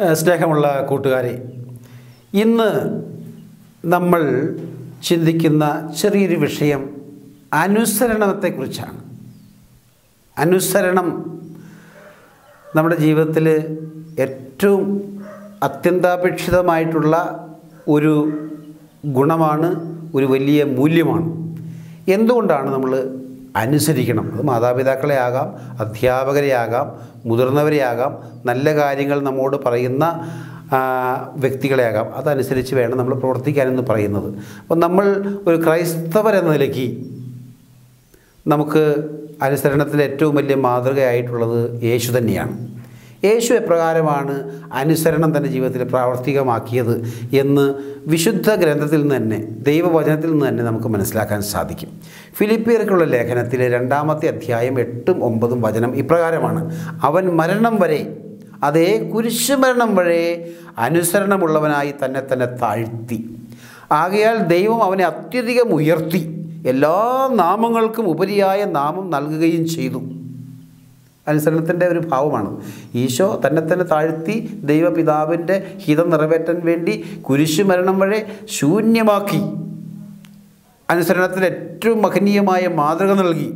സ്നേഹമുള്ള കൂട്ടുകാരെ ഇന്ന് നമ്മൾ ചിന്തിക്കുന്ന ചെറിയൊരു വിഷയം അനുസരണത്തെക്കുറിച്ചാണ്. അനുസരണം നമ്മുടെ ജീവിതത്തിൽ ഏറ്റവും അത്യന്താപേക്ഷിതമായിട്ടുള്ള ഒരു ഗുണമാണ് ഒരു വലിയ മൂല്യമാണ്. എന്തുകൊണ്ടാണ് നമ്മൾ അനുസരിക്കണം. അത് മാതാപിതാക്കളെ ആകാം അധ്യാപകരെ ആകാം മുതിർന്നവരെ ആകാം നല്ല കാര്യങ്ങൾ നമ്മോട് പറയുന്ന വ്യക്തികളെയാകാം. അതനുസരിച്ച് വേണം നമ്മൾ പ്രവർത്തിക്കാനെന്ന് പറയുന്നത്. അപ്പം നമ്മൾ ഒരു ക്രൈസ്തവരെന്ന നിലയ്ക്ക് നമുക്ക് അനുസരണത്തിന്റെ ഏറ്റവും വലിയ മാതൃകയായിട്ടുള്ളത് യേശു തന്നെയാണ്. യേശു എപ്രകാരമാണ് അനുസരണം തന്റെ ജീവിതത്തിൽ പ്രാവർത്തികമാക്കിയത് എന്ന് വിശുദ്ധ ഗ്രന്ഥത്തിൽ നിന്ന് തന്നെ ദൈവവചനത്തിൽ നിന്ന് തന്നെ നമുക്ക് മനസ്സിലാക്കാൻ സാധിക്കും. ഫിലിപ്പിയർക്കുള്ള ലേഖനത്തിലെ രണ്ടാമത്തെ അധ്യായം എട്ടും ഒമ്പതും വചനം ഇപ്രകാരമാണ്. അവൻ മരണം വരെ അതേ കുരിശ് മരണം വരെ അനുസരണമുള്ളവനായി തന്നെ തന്നെ താഴ്ത്തി. ആകയാൽ ദൈവം അവനെ അത്യധികം ഉയർത്തി. എല്ലാ നാമങ്ങൾക്കും ഉപരിയായ നാമം നൽകുകയും ചെയ്തു. അനുസരണത്തിന്റെ ഒരു ഭാവമാണ്. ഈശോ തന്നെ തന്നെ താഴ്ത്തി ദൈവപിതാവിന്റെ ഹിതം നിറവേറ്റാൻ വേണ്ടി കുരിശു മരണം വഴി ശൂന്യമാക്കി. അനുസരണത്തിന് ഏറ്റവും മഹനീയമായ മാതൃക നൽകി.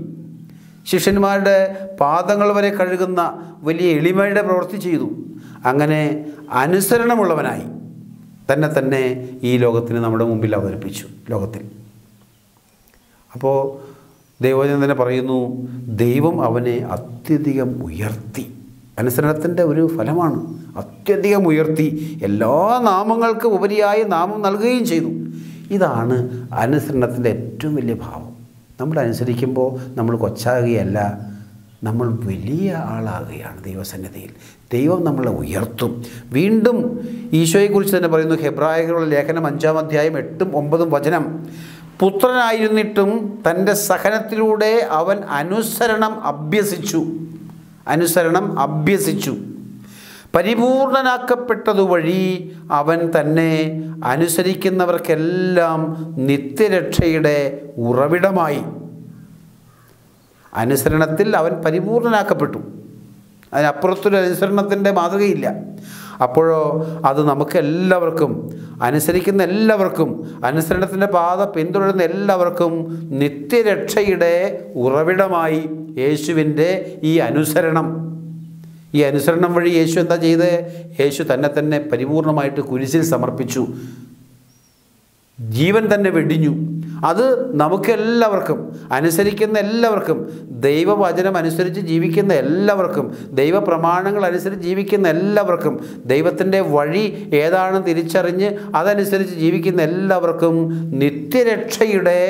ശിഷ്യന്മാരുടെ പാദങ്ങൾ വരെ കഴുകുന്ന വലിയ എളിമയുടെ പ്രവൃത്തി ചെയ്തു. അങ്ങനെ അനുസരണമുള്ളവനായി തന്നെ തന്നെ ഈ ലോകത്തിന് നമ്മുടെ മുമ്പിൽ അവതരിപ്പിച്ചു. ലോകത്തിൽ. അപ്പോൾ ദൈവജനം തന്നെ പറയുന്നു ദൈവം അവനെ അത്യധികം ഉയർത്തി. അനുസരണത്തിന്റെ ഒരു ഫലമാണ് അത്യധികം ഉയർത്തി. എല്ലാ നാമങ്ങൾക്കും ഉപരിയായ നാമം നൽകുകയും ചെയ്തു ഇതാണ് അനുസരണത്തിന്റെ ഏറ്റവും വലിയ ഭാവം. നമ്മൾ അനുസരിക്കുമ്പോൾ നമ്മൾ കൊച്ചാകുകയല്ല നമ്മൾ വലിയ ആളാകുകയാണ് ദൈവസന്നിധിയിൽ. ദൈവം നമ്മളെ ഉയർത്തും. വീണ്ടും ഈശോയെക്കുറിച്ച് തന്നെ പറയുന്നു ഹെബ്രായകളുടെ ലേഖനം അഞ്ചാം അധ്യായം എട്ടും ഒമ്പതും വചനം പുത്രനായിരുന്നിട്ടും തന്റെ സഹനത്തിലൂടെ അവൻ അനുസരണം അഭ്യസിച്ചു. അനുസരണം അഭ്യസിച്ചു. പരിപൂർണനാക്കപ്പെട്ടതുവഴി അവൻ തന്നെ അനുസരിക്കുന്നവർക്കെല്ലാം നിത്യരക്ഷയുടെ ഉറവിടമായി. അനുസരണത്തിൽ അവൻ പരിപൂർണനാക്കപ്പെട്ടു. അതിനപ്പുറത്തൊരു അനുസരണത്തിന്റെ മാതൃകയില്ല. അപ്പോഴോ അത് നമുക്ക് എല്ലാവർക്കും അനുസരിക്കുന്ന എല്ലാവർക്കും അനുസരണത്തിന്റെ പാത പിന്തുടരുന്ന എല്ലാവർക്കും നിത്യരക്ഷയുടെ ഉറവിടമായി യേശുവിന്റെ ഈ അനുസരണം. ഈ അനുസരണം വഴി യേശു എന്താ ചെയ്ത്? യേശു തന്നെ തന്നെ പരിപൂർണമായിട്ട് കുരിശിൽ സമർപ്പിച്ചു. ജീവൻ തന്നെ വെടിഞ്ഞു. അത് നമുക്കെല്ലാവർക്കും അനുസരിക്കുന്ന എല്ലാവർക്കും ദൈവവചനം അനുസരിച്ച് ജീവിക്കുന്ന എല്ലാവർക്കും ദൈവപ്രമാണങ്ങൾ അനുസരിച്ച് ജീവിക്കുന്ന എല്ലാവർക്കും ദൈവത്തിന്റെ വഴി ഏതാണ് തിരിച്ചറിഞ്ഞ് അതനുസരിച്ച് ജീവിക്കുന്ന എല്ലാവർക്കും നിത്യരക്ഷയുടെ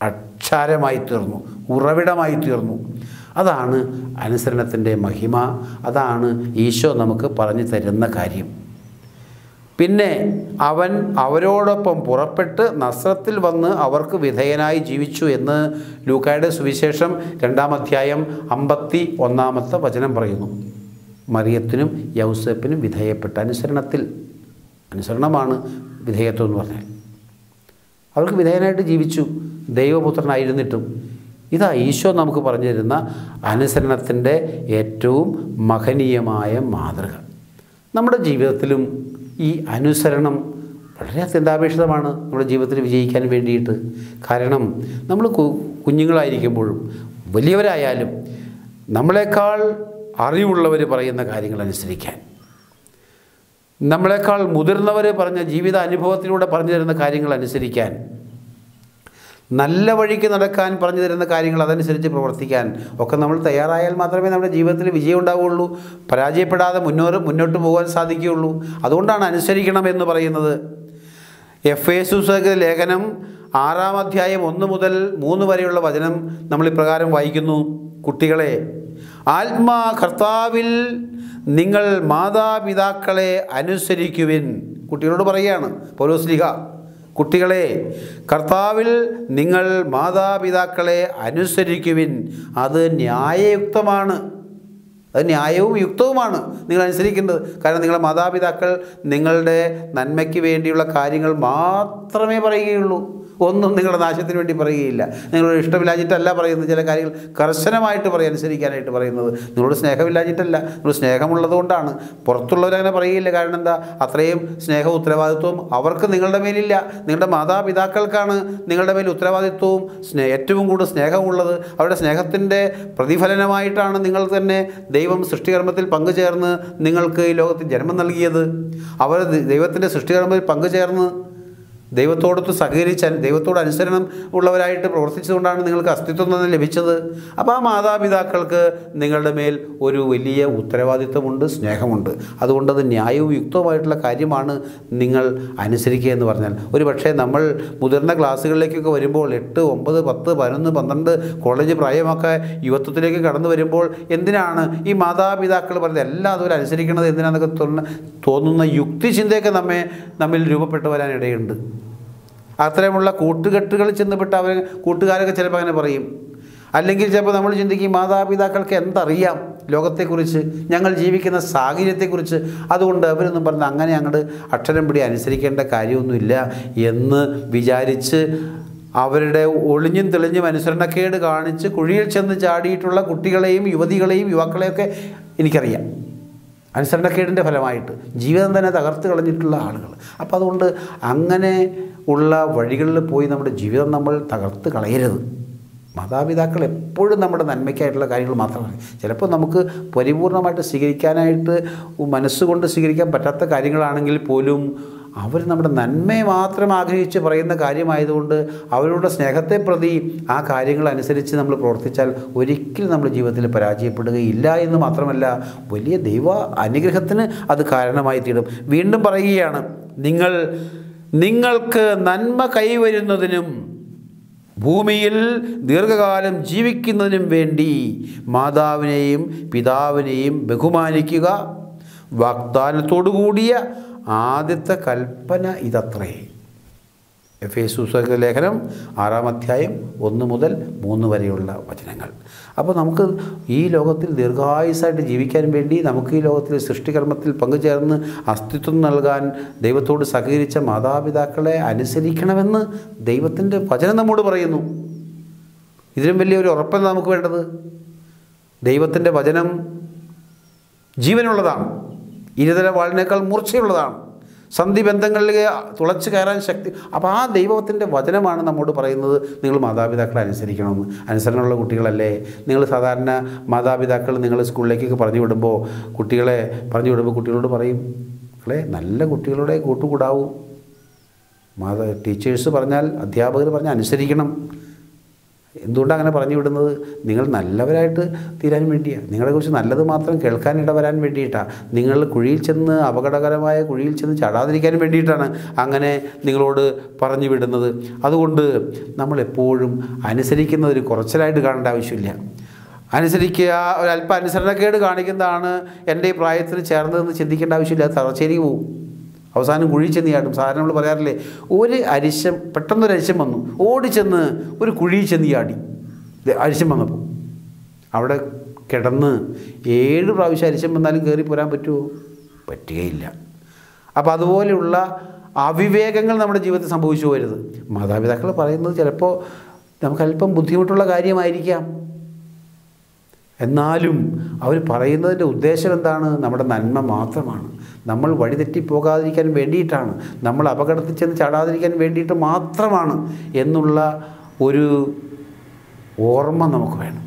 അക്ഷാരമായി തീർന്നു ഉറവിടമായി തീർന്നു. അതാണ് അനുസരണത്തിന്റെ മഹിമ അതാണ് ഈശോ നമുക്ക് പറഞ്ഞു തരുന്ന കാര്യം. പിന്നെ അവൻ അവരോടൊപ്പം പുറപ്പെട്ട് നസ്രത്തിൽ വന്ന് അവർക്ക് വിധേയനായി ജീവിച്ചു എന്ന് ലൂക്കായുടെ സുവിശേഷം രണ്ടാം അധ്യായം അമ്പത്തി ഒന്നാമത്തെ വചനം പറയുന്നു. മറിയത്തിനും യൗസപ്പിനും വിധേയപ്പെട്ട അനുസരണത്തിൽ. അനുസരണമാണ് വിധേയത്വം എന്ന് പറഞ്ഞാൽ. അവർക്ക് വിധേയനായിട്ട് ജീവിച്ചു. ദൈവപുത്രനായിരുന്നിട്ടും. ഇതാ ഈശോ നമുക്ക് പറഞ്ഞു തരുന്ന അനുസരണത്തിന്റെ ഏറ്റവും മഹനീയമായ മാതൃക. നമ്മുടെ ജീവിതത്തിലും ഈ അനുസരണം വളരെ അത്യന്താപേക്ഷിതമാണ് നമ്മുടെ ജീവിതത്തിൽ വിജയിക്കാൻ വേണ്ടിയിട്ട്. കാരണം നമ്മൾ കുഞ്ഞുങ്ങളായിരിക്കുമ്പോഴും വലിയവരായാലും നമ്മളെക്കാൾ അറിവുള്ളവർ പറയുന്ന കാര്യങ്ങൾ അനുസരിക്കാൻ. നമ്മളെക്കാൾ മുതിർന്നവർ പറഞ്ഞ ജീവിത അനുഭവത്തിലൂടെ പറഞ്ഞു തരുന്ന കാര്യങ്ങൾ അനുസരിക്കാൻ നല്ല വഴിക്ക് നടക്കാൻ പറഞ്ഞു തരുന്ന കാര്യങ്ങൾ അതനുസരിച്ച് പ്രവർത്തിക്കാൻ ഒക്കെ നമ്മൾ തയ്യാറായാൽ മാത്രമേ നമ്മുടെ ജീവിതത്തിൽ വിജയം ഉണ്ടാവുകയുള്ളൂ. പരാജയപ്പെടാതെ മുന്നോട്ട് മുന്നോട്ട് പോകാൻ സാധിക്കുകയുള്ളൂ. അതുകൊണ്ടാണ് അനുസരിക്കണം എന്ന് പറയുന്നത്. എഫ് എ സുസക ലേഖനം ആറാം അധ്യായം ഒന്ന് മുതൽ മൂന്ന് വരെയുള്ള വചനം നമ്മൾ ഇപ്രകാരം വായിക്കുന്നു. കുട്ടികളെ ആത്മാ കർത്താവിൽ നിങ്ങൾ മാതാപിതാക്കളെ അനുസരിക്കുവിൻ. കുട്ടികളോട് പറയുകയാണ്. പൗലോസ്ലിഹ കുട്ടികളെ കർത്താവിൽ നിങ്ങൾ മാതാപിതാക്കളെ അനുസരിക്കുവിൻ. അത് ന്യായയുക്തമാണ്. അത് ന്യായവും യുക്തവുമാണ് നിങ്ങൾ അനുസരിക്കേണ്ടത് കാരണം നിങ്ങളുടെ മാതാപിതാക്കൾ നിങ്ങളുടെ നന്മയ്ക്ക് വേണ്ടിയുള്ള കാര്യങ്ങൾ മാത്രമേ പറയുകയുള്ളൂ. ഒന്നും നിങ്ങളുടെ നാശത്തിന് വേണ്ടി പറയുകയില്ല. നിങ്ങളുടെ ഇഷ്ടമില്ലാഞ്ഞിട്ടല്ല പറയുന്നത്. ചില കാര്യങ്ങൾ കർശനമായിട്ട് പറയും അനുസരിക്കാനായിട്ട് പറയുന്നത്. നിങ്ങളോട് സ്നേഹമില്ലാഞ്ഞിട്ടല്ല. നിങ്ങൾ സ്നേഹമുള്ളത് കൊണ്ടാണ് പുറത്തുള്ളവരങ്ങനെ പറയുകയില്ല. കാരണം എന്താ? അത്രയും സ്നേഹ ഉത്തരവാദിത്വവും അവർക്ക് നിങ്ങളുടെ മേലില്ല. നിങ്ങളുടെ മാതാപിതാക്കൾക്കാണ് നിങ്ങളുടെ മേൽ ഉത്തരവാദിത്വവും ഏറ്റവും കൂടുതൽ സ്നേഹമുള്ളത് അവരുടെ സ്നേഹത്തിന്റെ പ്രതിഫലനമായിട്ടാണ് നിങ്ങൾ തന്നെ ദൈവം സൃഷ്ടികർമ്മത്തിൽ പങ്കുചേർന്ന് നിങ്ങൾക്ക് ഈ ലോകത്തിൽ ജന്മം നൽകിയത്. അവർ ദൈവത്തിന്റെ സൃഷ്ടികർമ്മത്തിൽ പങ്കുചേർന്ന് ദൈവത്തോടൊത്ത് സഹകരിച്ച് ദൈവത്തോട് അനുസരണം ഉള്ളവരായിട്ട് പ്രവർത്തിച്ചതുകൊണ്ടാണ് നിങ്ങൾക്ക് അസ്തിത്വം തന്നെ ലഭിച്ചത്. അപ്പോൾ ആ മാതാപിതാക്കൾക്ക് നിങ്ങളുടെ മേൽ ഒരു വലിയ ഉത്തരവാദിത്വമുണ്ട് സ്നേഹമുണ്ട്. അതുകൊണ്ട് അത് ന്യായവും യുക്തവുമായിട്ടുള്ള കാര്യമാണ് നിങ്ങൾ അനുസരിക്കുക എന്ന് പറഞ്ഞാൽ. ഒരു പക്ഷേ നമ്മൾ മുതിർന്ന ക്ലാസ്സുകളിലേക്കൊക്കെ വരുമ്പോൾ എട്ട് ഒമ്പത് പത്ത് പതിനൊന്ന് പന്ത്രണ്ട് കോളേജ് പ്രായമൊക്കെ യുവത്വത്തിലേക്ക് കടന്നു വരുമ്പോൾ എന്തിനാണ് ഈ മാതാപിതാക്കൾ പറഞ്ഞത്? എല്ലാം അതുപോലെ അനുസരിക്കണത് എന്തിനാണെന്നൊക്കെ തോന്നുന്ന യുക്തിചിന്തയൊക്കെ നമ്മെ നമ്മിൽ രൂപപ്പെട്ടു വരാൻ ഇടയുണ്ട്. അത്തരമുള്ള കൂട്ടുകെട്ടുകൾ ചെന്നപ്പെട്ട് അവർ കൂട്ടുകാരൊക്കെ ചിലപ്പോൾ അങ്ങനെ പറയും. അല്ലെങ്കിൽ ചിലപ്പോൾ നമ്മൾ ചിന്തിക്കും മാതാപിതാക്കൾക്ക് എന്തറിയാം ലോകത്തെക്കുറിച്ച് ഞങ്ങൾ ജീവിക്കുന്ന സാഹചര്യത്തെക്കുറിച്ച്. അതുകൊണ്ട് അവരൊന്നും പറഞ്ഞ് അങ്ങനെ അങ്ങോട്ട് അക്ഷരം പിടി അനുസരിക്കേണ്ട കാര്യമൊന്നുമില്ല എന്ന് വിചാരിച്ച് അവരുടെ ഒളിഞ്ഞും തെളിഞ്ഞും അനുസരണക്കേട് കാണിച്ച് കുഴിയിൽ ചെന്ന് ചാടിയിട്ടുള്ള കുട്ടികളെയും യുവതികളെയും യുവാക്കളെയൊക്കെ എനിക്കറിയാം. അനുസരണക്കേടിന്റെ ഫലമായിട്ട് ജീവിതം തന്നെ തകർത്ത് കളഞ്ഞിട്ടുള്ള ആളുകൾ. അപ്പോൾ അതുകൊണ്ട് അങ്ങനെ ഉള്ള വഴികളിൽ പോയി നമ്മുടെ ജീവിതം നമ്മൾ തകർത്ത് കളയരുത്. മാതാപിതാക്കൾ എപ്പോഴും നമ്മുടെ നന്മയ്ക്കായിട്ടുള്ള കാര്യങ്ങൾ മാത്രമാണ്. ചിലപ്പോൾ നമുക്ക് പരിപൂർണമായിട്ട് സ്വീകരിക്കാനായിട്ട് മനസ്സുകൊണ്ട് സ്വീകരിക്കാൻ പറ്റാത്ത കാര്യങ്ങളാണെങ്കിൽ പോലും അവർ നമ്മുടെ നന്മയെ മാത്രം ആഗ്രഹിച്ച് പറയുന്ന കാര്യമായതുകൊണ്ട് അവരുടെ സ്നേഹത്തെ പ്രതി ആ കാര്യങ്ങൾ അനുസരിച്ച് നമ്മൾ പ്രവർത്തിച്ചാൽ ഒരിക്കലും നമ്മൾ ജീവിതത്തിൽ പരാജയപ്പെടുകയില്ല എന്ന് മാത്രമല്ല വലിയ ദൈവ അനുഗ്രഹത്തിന് അത് കാരണമായി തീരും. വീണ്ടും പറയുകയാണ് നിങ്ങൾ നിങ്ങൾക്ക് നന്മ കൈവരുന്നതിനും ഭൂമിയിൽ ദീർഘകാലം ജീവിക്കുന്നതിനും വേണ്ടി മാതാവിനെയും പിതാവിനെയും ബഹുമാനിക്കുക വാഗ്ദാനത്തോടു കൂടിയ ആദ്യത്തെ കൽപ്പന ഇതത്രേ. എഫ് എ സുസക ലേഖനം ആറാം അധ്യായം ഒന്ന് മുതൽ മൂന്ന് വരെയുള്ള വചനങ്ങൾ. അപ്പോൾ നമുക്ക് ഈ ലോകത്തിൽ ദീർഘായുസായിട്ട് ജീവിക്കാൻ വേണ്ടി നമുക്ക് ഈ ലോകത്തിൽ സൃഷ്ടികർമ്മത്തിൽ പങ്കുചേർന്ന് അസ്തിത്വം നൽകാൻ ദൈവത്തോട് സഹകരിച്ച മാതാപിതാക്കളെ അനുസരിക്കണമെന്ന് ദൈവത്തിന്റെ വചനം നമ്മോട് പറയുന്നു. ഇതിലും വലിയൊരു ഉറപ്പല്ല നമുക്ക് വേണ്ടത്. ദൈവത്തിന്റെ വചനം ജീവനുള്ളതാണ്. ഇരുതല വാളിനേക്കാൾ മൂർച്ചയുള്ളതാണ്. സന്ധി ബന്ധങ്ങളിലേക്ക് തുളച്ചു കയറാൻ ശക്തി. അപ്പോൾ ആ ദൈവത്തിന്റെ വചനമാണ് നമ്മോട് പറയുന്നത്. നിങ്ങൾ മാതാപിതാക്കളെ അനുസരിക്കണമെന്ന്. അനുസരണമുള്ള കുട്ടികളല്ലേ? നിങ്ങൾ സാധാരണ മാതാപിതാക്കൾ നിങ്ങൾ സ്കൂളിലേക്കൊക്കെ പറഞ്ഞു വിടുമ്പോൾ കുട്ടികളെ പറഞ്ഞു വിടുമ്പോൾ കുട്ടികളോട് പറയും മക്കളെ നല്ല കുട്ടികളുടെ കൂട്ടുകൂടാവും. മാതാ ടീച്ചേഴ്സ് പറഞ്ഞാൽ അധ്യാപകർ പറഞ്ഞാൽ അനുസരിക്കണം. എന്തുകൊണ്ടാണ് അങ്ങനെ പറഞ്ഞു വിടുന്നത്? നിങ്ങൾ നല്ലവരായിട്ട് തീരാൻ വേണ്ടിയാണ് നിങ്ങളെക്കുറിച്ച് നല്ലത് മാത്രം കേൾക്കാനിട വരാൻ വേണ്ടിയിട്ടാണ് നിങ്ങൾ കുഴിയിൽ ചെന്ന് അപകടകരമായ കുഴിയിൽ ചെന്ന് ചാടാതിരിക്കാൻ വേണ്ടിയിട്ടാണ് അങ്ങനെ നിങ്ങളോട് പറഞ്ഞു വിടുന്നത്. അതുകൊണ്ട് നമ്മളെപ്പോഴും അനുസരിക്കുന്നത് ഒരു കുറച്ചിലായിട്ട് കാണേണ്ട ആവശ്യമില്ല. അനുസരിക്കുക ഒരല്പ അനുസരണക്കേട് കാണിക്കുന്നതാണ് എന്റെ ഈ പ്രായത്തിന് ചേർന്നതെന്ന് ചിന്തിക്കേണ്ട ആവശ്യമില്ല. തറച്ചേരി പോകും. അവസാനം കുഴി ചെന്ന് ചാടും. സാധാരണ നമ്മൾ പറയാറില്ലേ ഒരു അരിശം പെട്ടെന്നൊരു അരിശം വന്നു. ഓടിച്ചെന്ന് ഒരു കുഴി ചെന്ന് ചാടി. അരിശം വന്നപ്പോൾ. അവിടെ കിടന്ന് ഏഴ് പ്രാവശ്യം അരിശം വന്നാലും കയറി പോരാൻ പറ്റുമോ? പറ്റുകയില്ല. അപ്പോൾ അതുപോലെയുള്ള അവിവേകങ്ങൾ നമ്മുടെ ജീവിതത്തിൽ സംഭവിച്ചു പോരുത്. മാതാപിതാക്കൾ പറയുന്നത് ചിലപ്പോൾ നമുക്കല്പം ബുദ്ധിമുട്ടുള്ള കാര്യമായിരിക്കാം. എന്നാലും അവർ പറയുന്നതിന്റെ ഉദ്ദേശം എന്താണ്? നമ്മുടെ നന്മ മാത്രമാണ്. നമ്മൾ വഴിതെറ്റിപ്പോകാതിരിക്കാൻ വേണ്ടിയിട്ടാണ്. നമ്മൾ അപകടത്തിൽ ചെന്ന് ചാടാതിരിക്കാൻ വേണ്ടിയിട്ട് മാത്രമാണ് എന്നുള്ള ഒരു ഓർമ്മ നമുക്ക് വേണം.